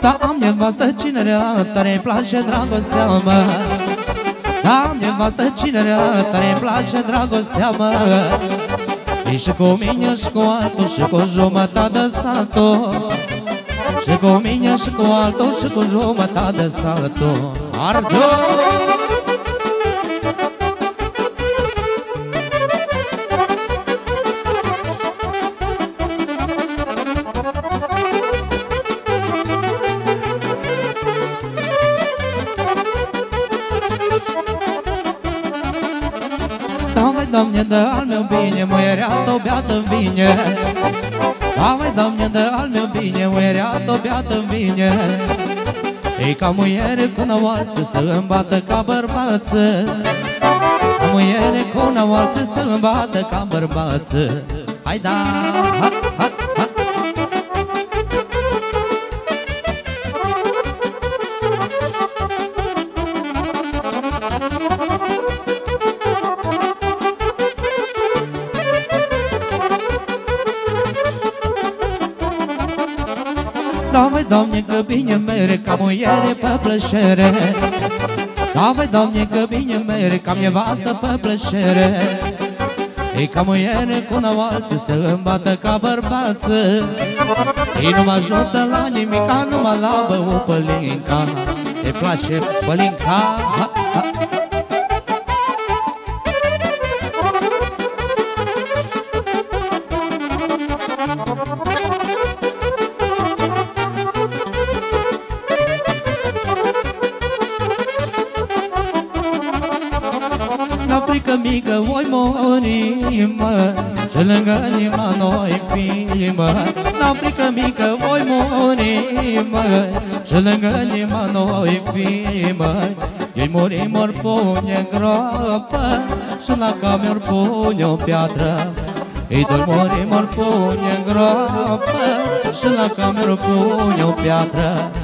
Da, am nevastă cinerea, tare-mi place dragostea, mă. Da, am nevastă cinerea, tare-mi place dragostea, mă. E și cu mine și cu altul și cu jumătate de saltul Și cu mine și cu altul și cu jumătate de saltul Ardu! Doamne, dă al meu bine, muierea tău beată vine Doamne, Doamne, dă al meu bine, muierea tău beată vine E ca muiere cu năoalță să îmi bată ca bărbață. Ca muiere cu năoalță să îmi bată ca bărbață. Hai da, ha, ha, ha că bine mere, ca muiere pe plăcere Da, vai, Doamne, că bine mere, ca nevastă pe plăcere E ca muiere cu alță să îmbată ca bărbață. Ei nu mă ajută la nimica, numai la bău pălinca. Te place pălinca? Ha, muri, mă Și lângă inima noi fi, mă N-am frică mică voi muri, mă Și lângă inima noi fi, mă Ei muri mor pune groapă Și la camer pune o piatră. Ei doi muri mor pune groapă Și la camer pune o piatră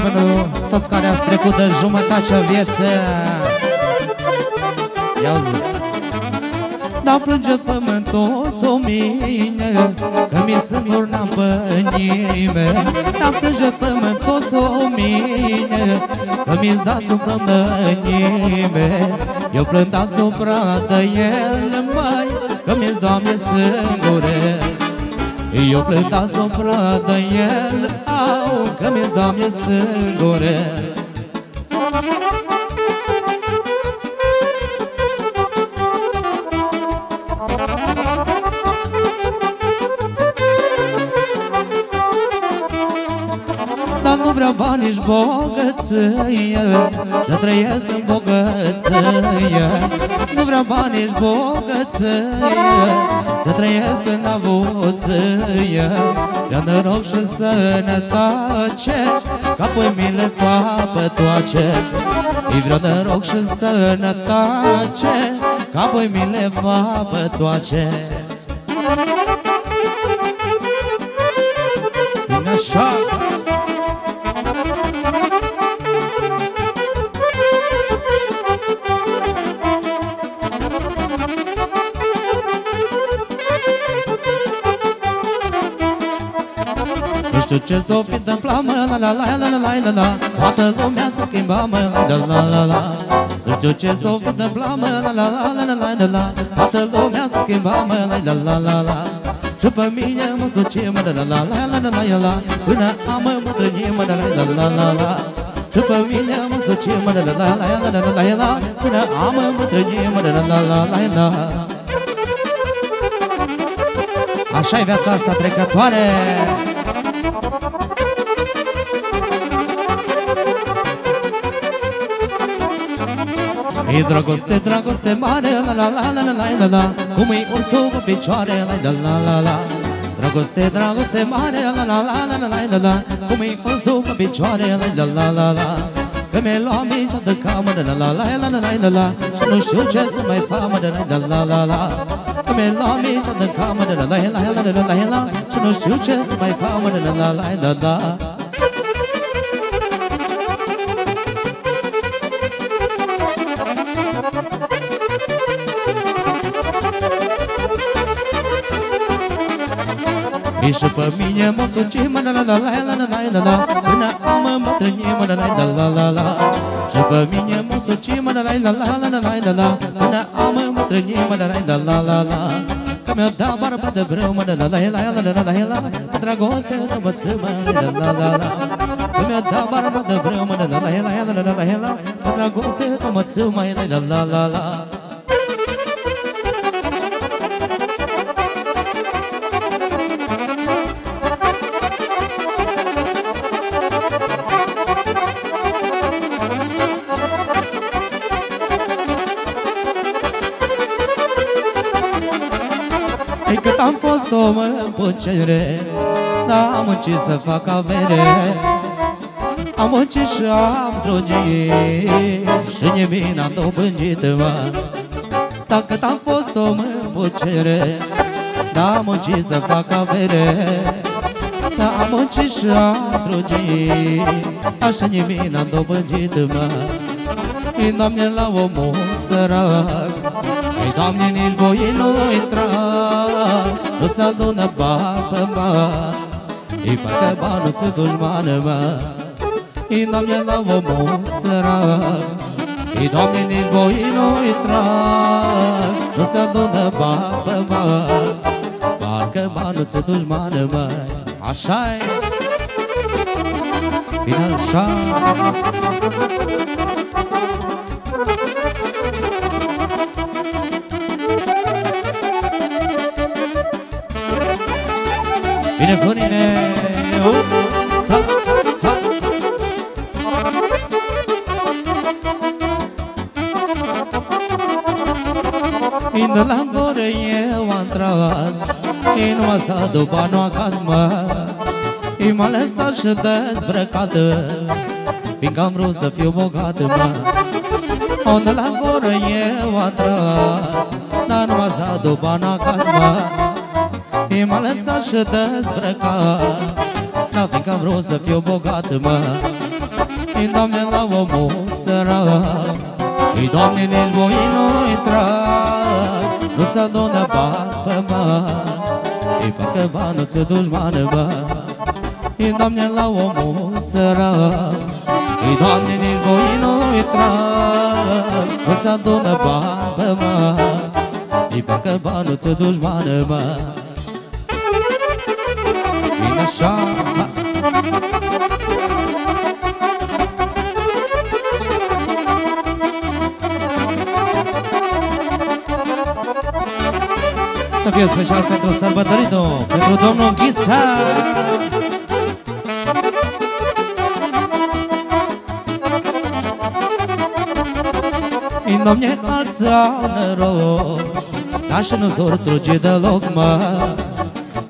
fie pentru toți care ați trecut de jumătatea vieții. Ia zi. Da plânge pământul o mine Că mi se urna pe nimeni. Da plânge pământul o mine Că mi-ți da supra de nimeni Eu plânt asupra de el, mai Că mi-ți Doamne singure eu plâng asupra de el Au, că mi-e Doamne sângure. Dar nu vreau bani nici bogăție Să trăiesc în bogăție Nu vreau bani nici bogăție Să trăiesc în avuție Vreau noroc și sănătate Ca apoi mi le fac pe toace Îi vreau noroc și sănătate Ca apoi mi le fac pe toace Așa ce s-o fi întâmplat, mă, la la la la la la la la Toată lumea s-a schimbat, mă, la la la la Nu știu ce s-o fi întâmplat, mă, la la la la la la la Toată lumea s-a schimbat, mă, la la la la la Și pe mine mă suce, mă, la la la la la la la Până am îmbătrânit, mă, la la la la la Și pe mine mă suce, mă, la la la la la la la Până am îmbătrânit, mă, la la la la la Așa e viața asta trecătoare E dragoste, dragoste mare, la la la la la la la Cum e ursul pe picioare, la la la la la Dragoste, dragoste mare, la la la la la la la Cum e ursul pe picioare, la la la la la Că mi-ai luat mingea de camă, la la la la la la la Și nu știu ce să mai fac, la la la la la Că mi-ai luat mingea de camă, la la la la la la la Și nu știu ce să mai fac, la la la la la E și pe mine mă suci, mă la la la la la la la la Până am îmbătrânit, mă la la la la la Și pe mine mă suci, mă la la la la la la la la Până am îmbătrânit, mă la la la la la Că mi-a dat barbă de vreu, mă la la la la la la la la Dragoste nu mă ță, mă la la la la Că mi-a dat barbă de vreu, mă la la la la la la la la Dragoste nu mă ță, mă la la la la am fost om în pucere N-am muncit să fac avere. Am muncit și am trugit Și nimic n-am dobândit, mă. Dacă am fost om în pucere N-am muncit să fac avere. Am muncit și am trugit Așa nimic n-am dobândit, mă. Ei, Doamne, la omul sărac Ei, Doamne, nici voi nu intra nu se adună bani pe bani Îi facă banuță dușmană, mă. Îi doamne la omul sărac. Îi doamne nici voi nu-i trag Nu se adună bani pe bani Parcă banuță dușmană, mă. Așa-i Bine așa Vine Florine Sa In la gură eu am tras E numai să după nu acasă mă E m-a lăsat și dezbrăcată Fiindcă am vrut să fiu bogată mă. Unde la gură eu am tras Dar numai să după nu acasă mă E m-a lăsat și dezbrăcat. Dar fiindcă am vrut să fiu bogat, mă. E, Doamne, la omul sărac. E, Doamne, nici voi nu intra. Nu se adună bani pe bani E, parcă bani nu-ți dușmană, mă. E, Doamne, la omul sărac. E, Doamne, nici voi nu intra. Nu se adună bani pe bani E, parcă bani nu-ți dușmană, mă Să fie special pentru sărbătoritul Pentru domnul Ghița. În domne alții au noroc Dar și nu s-or truge deloc, mă.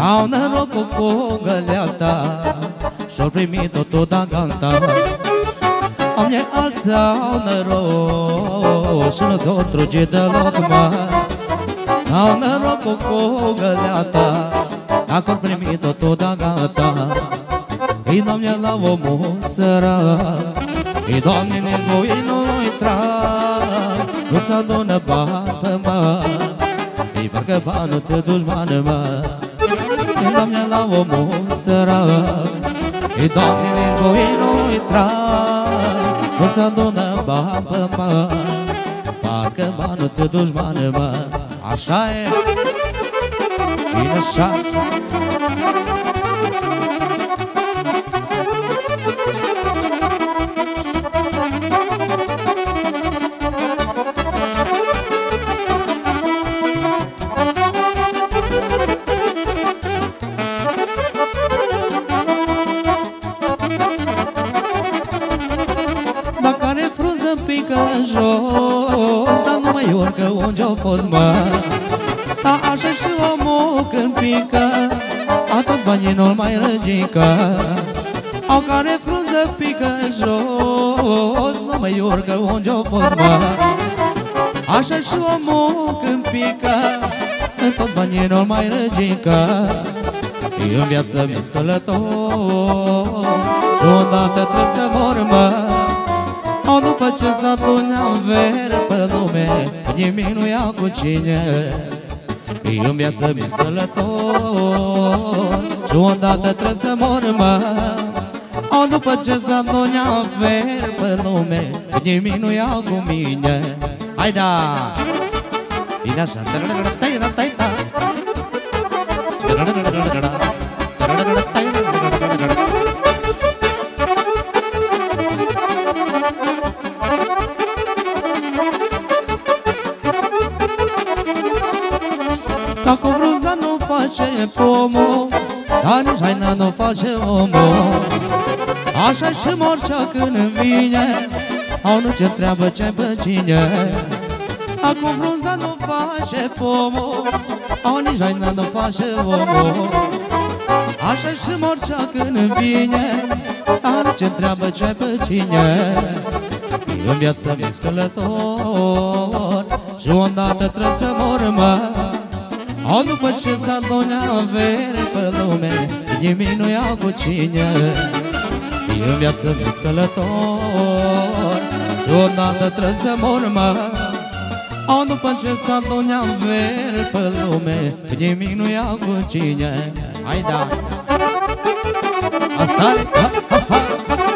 Au norocul cu găleata Și-o primit totul da gata. Am e alții au noroc Și nu tot truge deloc, mă au noroc cu găleata Acum primit-o toda gata. Ei, Doamne, la omul sărat Ei, Doamne, nevoie nu-i trag Nu se adună bată, mă Ei, bagă banuță dușmană, mă. Ei, Doamne, la omul sărat Ei, Doamne, nevoie nu-i trag Nu se adună bată, mă Parcă banuță dușmană, mă. Așa e. Bine așa răgică Au care frunză pică jos Nu mai urcă unde-o fost, mă. Așa și omul când pică În toți banii nu-l mai răgică. În viață mi scălător Și odată trebuie să mor, mă. O, după ce s-a avere pe lume Nimic nu ia cu cine. E în viață mi-s călător Și odată trebuie să mor, mă O, după ce s-a donea ver pe lume Nimic nu ia cu mine Hai da! Bine așa Dacă vrunza nu face pomul Dar nici haina nu face omul. Așa și morcea când vine Au nu ce treabă ce pe cine. Acum frunza nu face pomul. Au nici haina nu face omul. Așa și morcea când vine Au nu ce treabă ce pe cine. În viață mi scălător. Și odată trebuie să mor mă o, după ce s-a donea avere pe lume Nimic nu iau cu cine. În viață mi scălător Și odată trebuie să mor, mă O, după ce s-a donea ver pe lume Nimic nu iau cu cine. Hai da. Asta ha, ha, ha.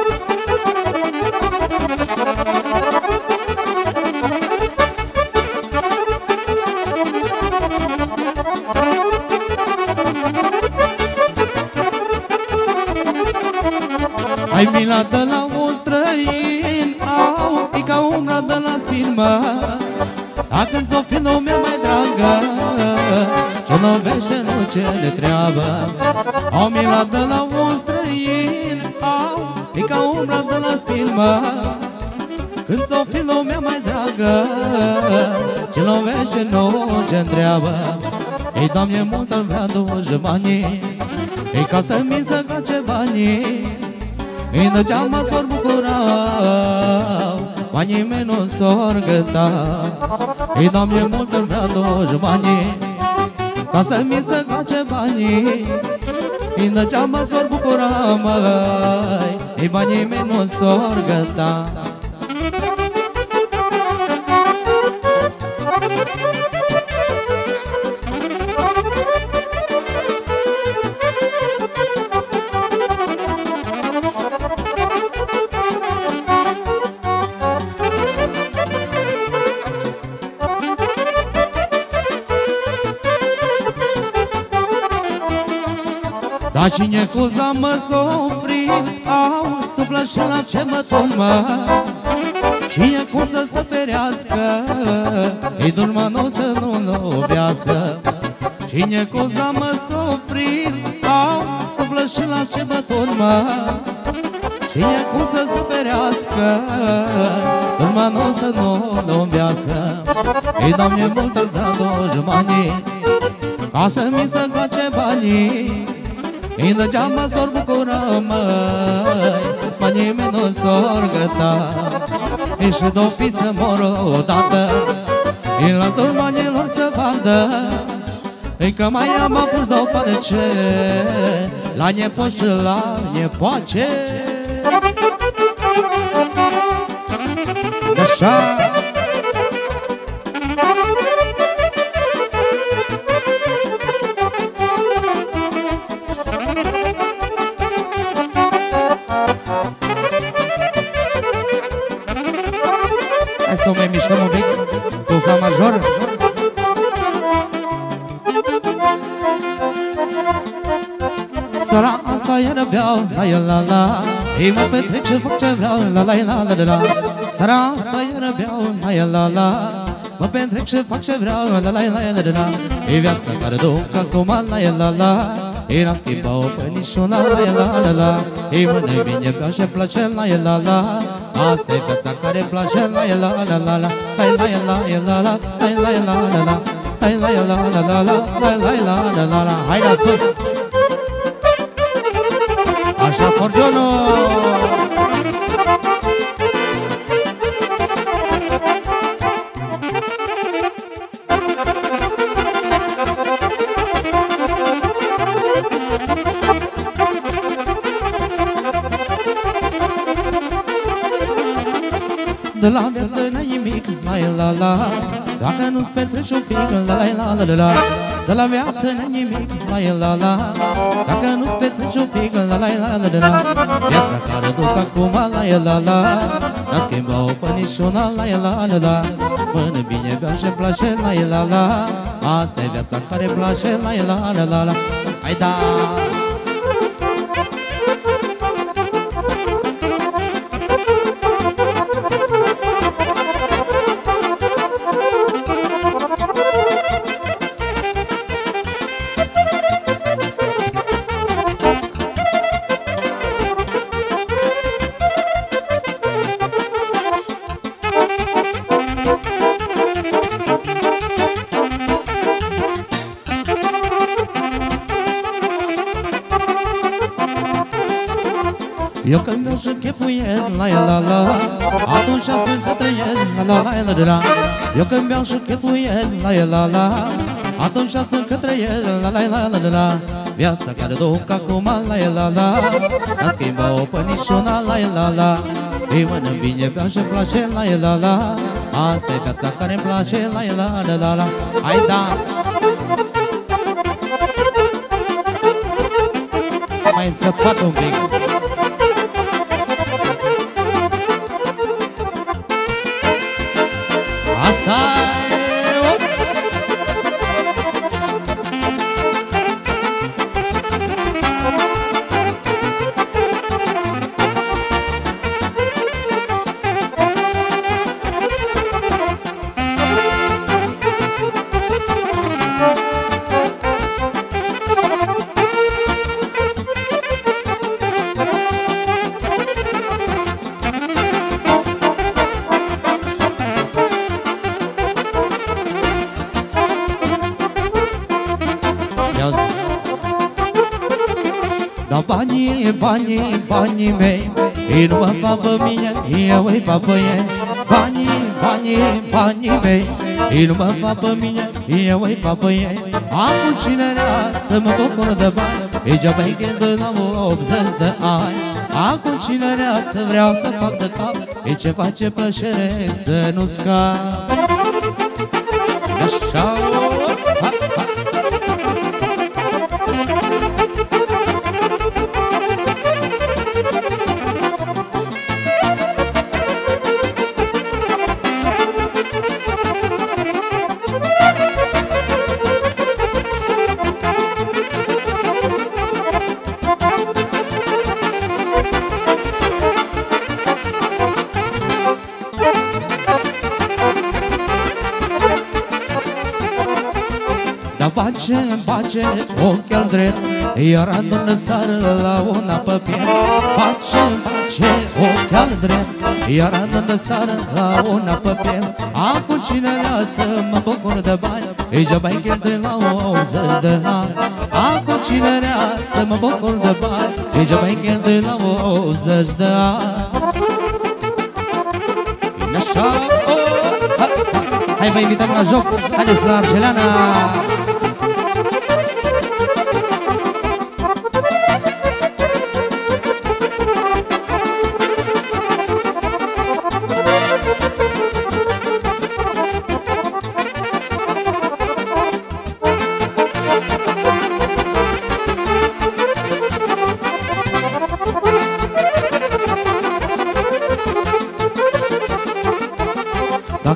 Dacă ți-o fi lumea mai dragă Ce nu vește, nu ce ne treabă. Au mila de la un străin Au, e ca umbra de la spin, mă când ți-o fi lumea mai dragă Ce lovește, nu ce întreabă Ei, Doamne, mult îl vrea duși banii Ei, ca să mi să gace banii îi degeaba s-or bucurau Banii mei nu s-or gândau Îi dau mie mult în vrea doși banii Ca să mi se gace banii. Îi degeaba s-or bucurau, măi Îi banii mei nu s-or gândau Dar cine cu mă sofri Au, suflă și la ce mă turmă. Cine cum să se ferească Îi durmă nu să nu lovească. Cine cu mă sofri Au, suflă și la ce mă turmă. Cine cum să se ferească Durmă nu să nu lovească. Îi dau mie mult al vrea două jumanii Ca să mi se face banii îi degeaba s-or bucura, măi Mă nimeni nu s-or găta E și do fi să mor odată Îi las dormanilor să vadă. E că mai am apuși deoparte La nepot și la nepoace. Așa beau, la la la la Ei mă petrec ce fac ce vreau, la la la la la la Sora asta iară beau, la la la Mă petrec ce fac ce vreau, la la la la la la E viața care duc acum, la la la E n-a schimbat o pănișuna, la la la la E mănânc bine, beau și place, la la la Asta e viața care place la la la la la Hai la la la la Hai la la la la Hai la la la la la Hai la la la la la Hai la sus Așa cordionul De la viață n-ai nimic, la la la Dacă nu-ți petreci un pic La la la la la la De la viață nimic La la la Dacă nu-ți petreci un pic La la la la la la Viața care duc acum La la la N-a schimba o pănișuna La la la la Mână bine bea și place La la la Asta e viața care place La la la la la Hai da! Și chefuiesc la la la Atunci sunt că trăiesc la la la la la Eu când beau și chefuiesc la la la Atunci sunt că trăiesc la la la la la Viața care duc acum la la la A schimba o pănișuna la la la Îi mănânc bine, beau și place la la la Asta e viața care îmi place la la la la la Hai da! Mai înțăpat un pic banii, banii mei Ei nu mă fac pe mine, eu îi fac pe ei Banii, banii, banii mei Ei nu mă fac pe mine, eu îi fac pe ei Am cinerea să mă bucur de bani Degeaba îi cheltuie la 80 de ani. Acum cinerea să vreau să fac de cap E ce face plăcere să nu scap drept Iar adună sară la una pe piept Face, face ochi al drept Iar adună sară la una pe piept Acum cine lață mă bucur de bani Degeaba-i cheltui la 80 de ani Acum cine lață mă bucur de bani Degeaba-i cheltui la 80 de ani Așa, oh, Hai vă invităm la joc. Haideți la Arcelana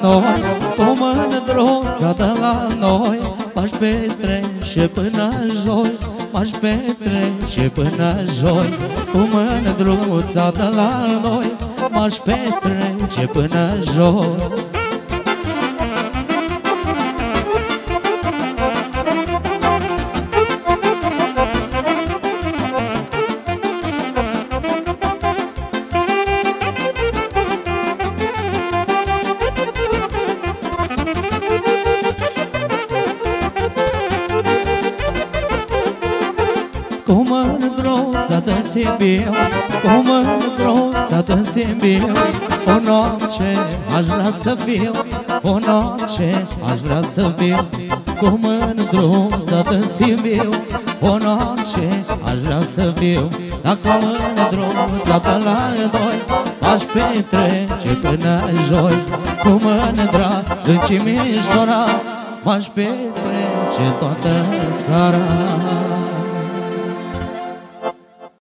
Cu o mână de Cimișoara M-aș petrece toată seara până joi. Cu mândruța de la noi M-aș petrece până joi Sibiu Cu mândruța de Sibiu O noapte aș vrea să fiu O noapte aș vrea să fiu. Cu mândruța de Sibiu O noapte aș vrea să fiu. Dacă mândruța de la doi Aș petrece până joi. Cu mândra în Cimișora M-aș petrece toată seara